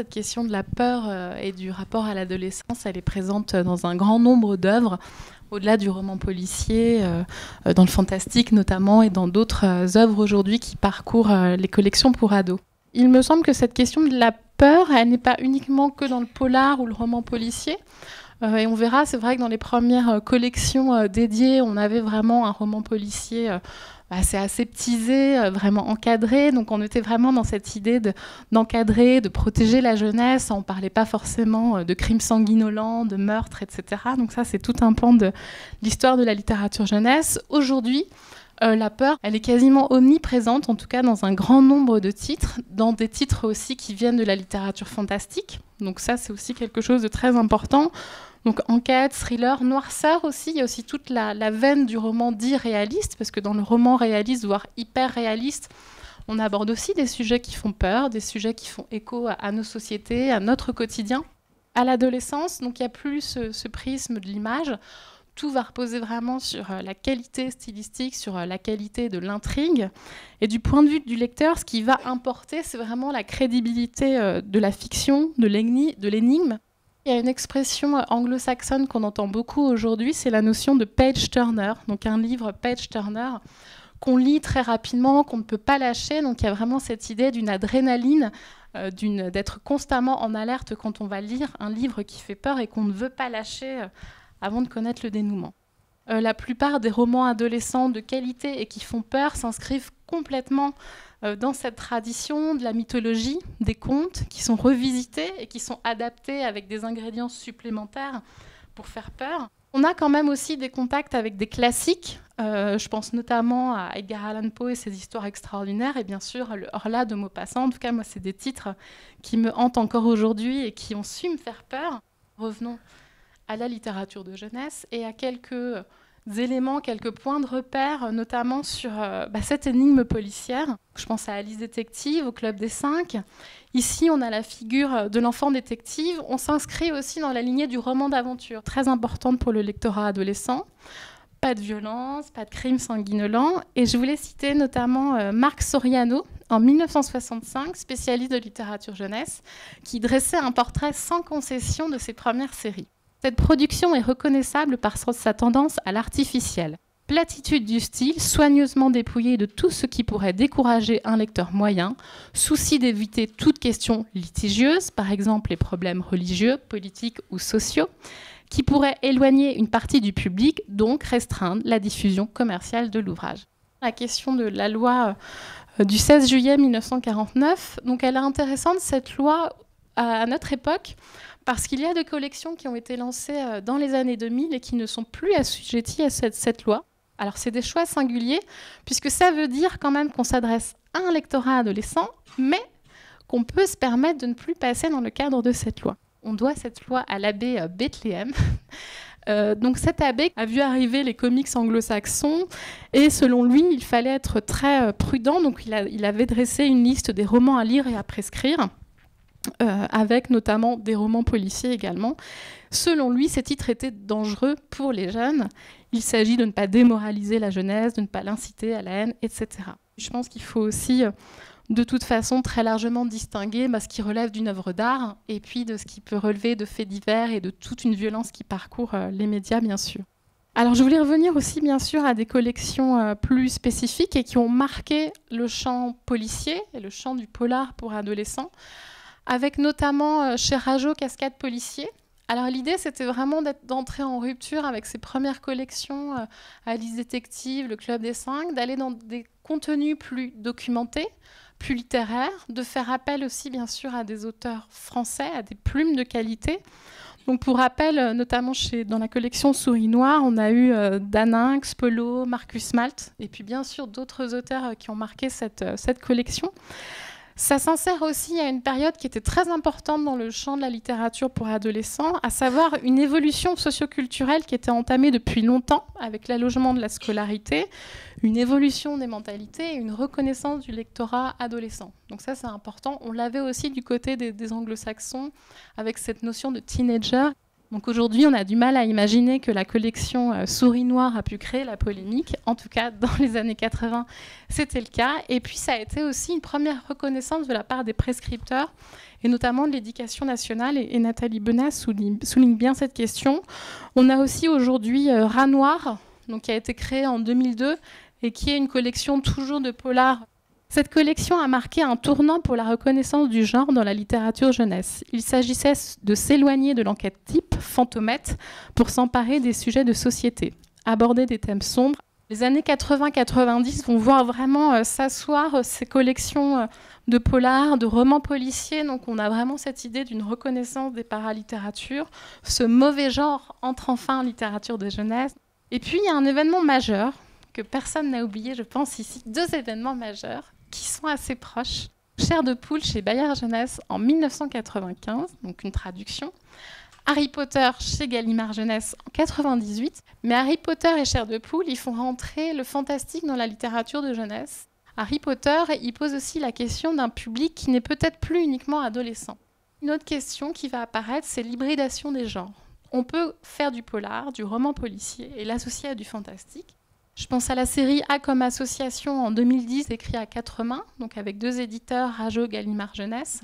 cette question de la peur euh, et du rapport à l'adolescence, elle est présente dans un grand nombre d'œuvres, au-delà du roman policier, euh, dans le fantastique notamment, et dans d'autres œuvres aujourd'hui qui parcourent les collections pour ados. Il me semble que cette question de la peur, elle n'est pas uniquement que dans le polar ou le roman policier. Et on verra, c'est vrai que dans les premières collections dédiées, on avait vraiment un roman policier c'est aseptisé, euh, vraiment encadré. Donc on était vraiment dans cette idée d'encadrer, de, protéger la jeunesse. On ne parlait pas forcément euh, de crimes sanguinolents, de meurtres, etc. Donc ça, c'est tout un pan de l'histoire de la littérature jeunesse. Aujourd'hui, euh, la peur, elle est quasiment omniprésente, en tout cas dans un grand nombre de titres, dans des titres aussi qui viennent de la littérature fantastique. Donc ça, c'est aussi quelque chose de très important. Donc enquête, thriller, noirceur aussi. Il y a aussi toute la, veine du roman dit réaliste, parce que dans le roman réaliste, voire hyper réaliste, on aborde aussi des sujets qui font peur, des sujets qui font écho à, nos sociétés, à notre quotidien. À l'adolescence, donc il n'y a plus ce, prisme de l'image. Tout va reposer vraiment sur euh, la qualité stylistique, sur euh, la qualité de l'intrigue. Et du point de vue du lecteur, ce qui va importer, c'est vraiment la crédibilité euh, de la fiction, de l'énigme, il y a une expression anglo-saxonne qu'on entend beaucoup aujourd'hui, c'est la notion de page turner. Donc un livre page turner qu'on lit très rapidement, qu'on ne peut pas lâcher. Donc il y a vraiment cette idée d'une adrénaline, euh, d'être constamment en alerte quand on va lire un livre qui fait peur et qu'on ne veut pas lâcher euh, avant de connaître le dénouement. Euh, la plupart des romans adolescents de qualité et qui font peur s'inscrivent complètement euh, dans cette tradition de la mythologie, des contes qui sont revisités et qui sont adaptés avec des ingrédients supplémentaires pour faire peur. On a quand même aussi des contacts avec des classiques. Euh, je pense notamment à Edgar Allan Poe et ses histoires extraordinaires, et bien sûr le Horla de Maupassant. En tout cas, moi, c'est des titres qui me hantent encore aujourd'hui et qui ont su me faire peur. Revenons à la littérature de jeunesse et à quelques éléments, quelques points de repère, notamment sur euh, bah, cette énigme policière. Je pense à Alice Détective, au Club des Cinq. Ici, on a la figure de l'enfant détective. On s'inscrit aussi dans la lignée du roman d'aventure, très importante pour le lectorat adolescent. Pas de violence, pas de crimes sanguinolents. Et je voulais citer notamment euh, Marc Soriano, en 1965, spécialiste de littérature jeunesse, qui dressait un portrait sans concession de ses premières séries. Cette production est reconnaissable par sa tendance à l'artificiel. Platitude du style, soigneusement dépouillée de tout ce qui pourrait décourager un lecteur moyen, souci d'éviter toute question litigieuse, par exemple les problèmes religieux, politiques ou sociaux, qui pourraient éloigner une partie du public, donc restreindre la diffusion commerciale de l'ouvrage. La question de la loi euh, du 16 juillet 1949, donc elle est intéressante, cette loi, à notre époque, parce qu'il y a des collections qui ont été lancées euh, dans les années 2000 et qui ne sont plus assujetties à cette, loi. Alors c'est des choix singuliers, puisque ça veut dire quand même qu'on s'adresse à un lectorat adolescent, mais qu'on peut se permettre de ne plus passer dans le cadre de cette loi. On doit cette loi à l'abbé euh, Bethléem. Euh, donc cet abbé a vu arriver les comics anglo-saxons et selon lui, il fallait être très prudent. Donc il, avait dressé une liste des romans à lire et à prescrire. Euh, avec notamment des romans policiers également. Selon lui, ces titres étaient dangereux pour les jeunes. Il s'agit de ne pas démoraliser la jeunesse, de ne pas l'inciter à la haine, etc. Je pense qu'il faut aussi, euh, de toute façon, très largement distinguer bah, ce qui relève d'une œuvre d'art et puis de ce qui peut relever de faits divers et de toute une violence qui parcourt euh, les médias, bien sûr. Alors je voulais revenir aussi bien sûr à des collections plus spécifiques et qui ont marqué le champ policier et le champ du polar pour adolescents avec notamment euh, chez Rajo Cascade Policier. Alors l'idée, c'était vraiment d'entrer en rupture avec ses premières collections, euh, Alice Détective, le Club des Cinq, d'aller dans des contenus plus documentés, plus littéraires, de faire appel aussi bien sûr à des auteurs français, à des plumes de qualité. Donc pour rappel, euh, notamment chez, dans la collection Souris Noire, on a eu Daninx, Polo, Marcus Malt, et puis bien sûr d'autres auteurs qui ont marqué cette, cette collection. Ça s'insère aussi à une période qui était très importante dans le champ de la littérature pour adolescents, à savoir une évolution socioculturelle qui était entamée depuis longtemps avec l'allogement de la scolarité, une évolution des mentalités et une reconnaissance du lectorat adolescent. Donc ça, c'est important. On l'avait aussi du côté des, anglo-saxons avec cette notion de teenager. Donc aujourd'hui, on a du mal à imaginer que la collection euh, Souris Noire a pu créer la polémique. En tout cas, dans les années 80, c'était le cas. Et puis, ça a été aussi une première reconnaissance de la part des prescripteurs, et notamment de l'éducation nationale. Et, Nathalie Benas souligne, bien cette question. On a aussi aujourd'hui euh, Rat Noir, donc, qui a été créé en 2002 et qui est une collection toujours de polars cette collection a marqué un tournant pour la reconnaissance du genre dans la littérature jeunesse. Il s'agissait de s'éloigner de l'enquête type, fantomètre, pour s'emparer des sujets de société, aborder des thèmes sombres. Les années 80-90 vont voir vraiment euh, s'asseoir euh, ces collections euh, de polars, de romans policiers. Donc on a vraiment cette idée d'une reconnaissance des paralittératures. Ce mauvais genre entre enfin en littérature de jeunesse. Et puis il y a un événement majeur que personne n'a oublié, je pense ici, deux événements majeurs qui sont assez proches. Chair de poule chez Bayard Jeunesse en 1995, donc une traduction. Harry Potter chez Gallimard Jeunesse en 98. Mais Harry Potter et Chair de poule, ils font rentrer le fantastique dans la littérature de jeunesse. Harry Potter, il pose aussi la question d'un public qui n'est peut-être plus uniquement adolescent. Une autre question qui va apparaître, c'est l'hybridation des genres. On peut faire du polar, du roman policier et l'associer à du fantastique. Je pense à la série A comme association en 2010, écrite à quatre mains, donc avec deux éditeurs, Rajo Gallimard Jeunesse,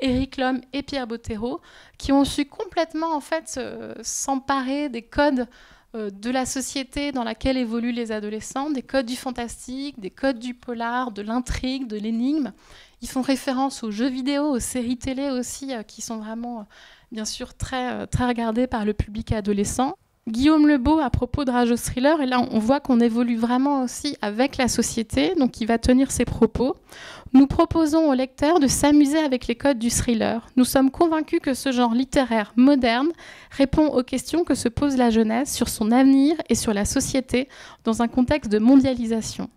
Éric Lhomme et Pierre Bottero, qui ont su complètement en fait s'emparer des codes euh, de la société dans laquelle évoluent les adolescents, des codes du fantastique, des codes du polar, de l'intrigue, de l'énigme. Ils font référence aux jeux vidéo, aux séries télé aussi, euh, qui sont vraiment, euh, bien sûr, très, très regardées par le public adolescent. Guillaume Lebeau à propos de Rage Thriller, et là on voit qu'on évolue vraiment aussi avec la société, donc il va tenir ses propos. Nous proposons aux lecteurs de s'amuser avec les codes du thriller. Nous sommes convaincus que ce genre littéraire moderne répond aux questions que se pose la jeunesse sur son avenir et sur la société dans un contexte de mondialisation.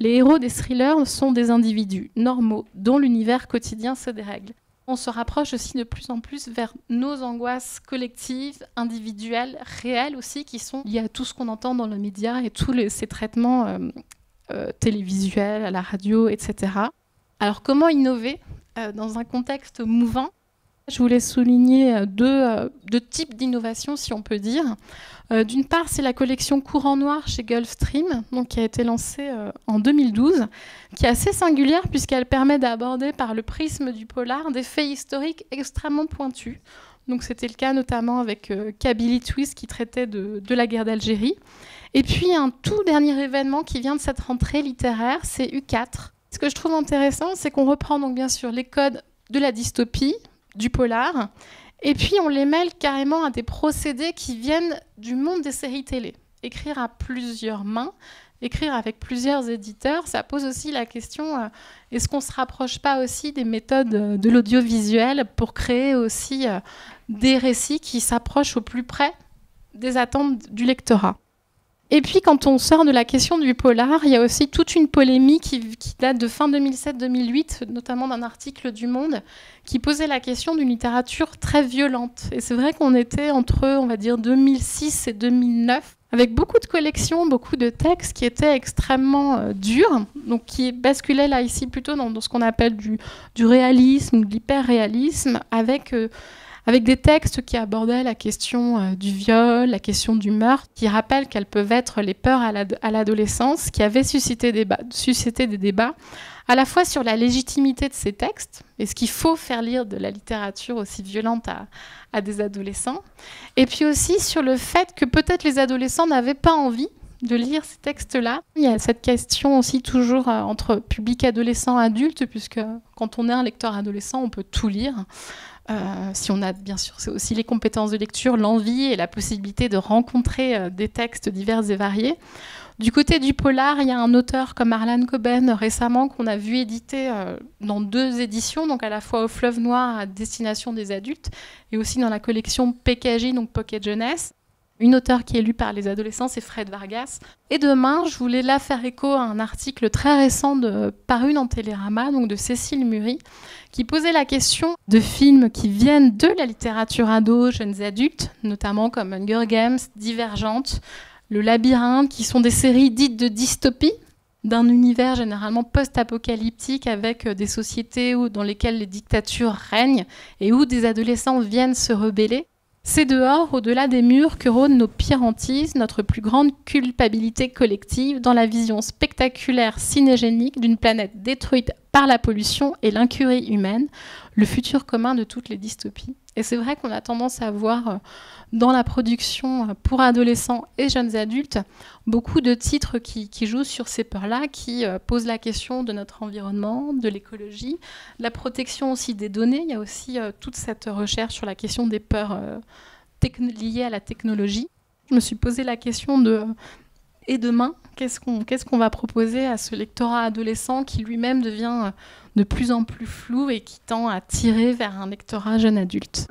Les héros des thrillers sont des individus normaux dont l'univers quotidien se dérègle on se rapproche aussi de plus en plus vers nos angoisses collectives, individuelles, réelles aussi, qui sont liées à tout ce qu'on entend dans le média et tous ces traitements euh, euh, télévisuels, à la radio, etc. Alors comment innover euh, dans un contexte mouvant Je voulais souligner deux, deux types d'innovation, si on peut dire. Euh, d'une part, c'est la collection Courant Noir chez Gulfstream, donc, qui a été lancée euh, en 2012, qui est assez singulière puisqu'elle permet d'aborder par le prisme du polar des faits historiques extrêmement pointus. C'était le cas notamment avec euh, Twist qui traitait de, de la guerre d'Algérie. Et puis un tout dernier événement qui vient de cette rentrée littéraire, c'est U4. Ce que je trouve intéressant, c'est qu'on reprend donc bien sûr les codes de la dystopie, du polar, et puis on les mêle carrément à des procédés qui viennent du monde des séries télé. Écrire à plusieurs mains, écrire avec plusieurs éditeurs, ça pose aussi la question euh, est-ce qu'on ne se rapproche pas aussi des méthodes euh, de l'audiovisuel pour créer aussi euh, des récits qui s'approchent au plus près des attentes du lectorat? Et puis, quand on sort de la question du polar, il y a aussi toute une polémique qui, date de fin 2007-2008, notamment d'un article du Monde, qui posait la question d'une littérature très violente. Et c'est vrai qu'on était entre, on va dire, 2006 et 2009, avec beaucoup de collections, beaucoup de textes qui étaient extrêmement euh, durs, donc qui basculaient là ici plutôt dans, ce qu'on appelle du, réalisme ou de l'hyper-réalisme, avec... Euh, avec des textes qui abordaient la question euh, du viol, la question du meurtre, qui rappellent quelles peuvent être les peurs à l'adolescence, qui avaient suscité, des débats à la fois sur la légitimité de ces textes, est-ce qu'il faut faire lire de la littérature aussi violente à, des adolescents, et puis aussi sur le fait que peut-être les adolescents n'avaient pas envie de lire ces textes-là. Il y a cette question aussi toujours euh, entre public adolescent adulte, puisque quand on est un lecteur adolescent, on peut tout lire. Euh, si on a bien sûr, c'est aussi les compétences de lecture, l'envie et la possibilité de rencontrer euh, des textes divers et variés. Du côté du polar, il y a un auteur comme Arlan Coben récemment qu'on a vu éditer dans deux éditions, donc à la fois au Fleuve Noir à destination des adultes et aussi dans la collection PKJ, donc Pocket Jeunesse. Une auteure qui est lue par les adolescents, c'est Fred Vargas. Et demain, je voulais là faire écho à un article très récent de, paru dans Télérama, donc de Cécile Muri, qui posait la question de films qui viennent de la littérature ado, jeunes adultes, notamment comme Hunger Games, Divergente, Le Labyrinthe, qui sont des séries dites de dystopie, d'un univers généralement post-apocalyptique avec des sociétés dans lesquelles les dictatures règnent et où des adolescents viennent se rebeller. C'est dehors, au-delà des murs, que rôdent nos pires notre plus grande culpabilité collective dans la vision spectaculaire, cinégénique d'une planète détruite par la pollution et l'incurie humaine, le futur commun de toutes les dystopies. Et c'est vrai qu'on a tendance à voir euh, dans la production euh, pour adolescents et jeunes adultes beaucoup de titres qui, jouent sur ces peurs-là, qui euh, posent la question de notre environnement, de l'écologie, la protection aussi des données. Il y a aussi toute cette recherche sur la question des peurs liées à la technologie. Je me suis posé la question de et demain, qu'est-ce qu'on va proposer à ce lectorat adolescent qui lui-même devient de plus en plus flou et qui tend à tirer vers un lectorat jeune adulte?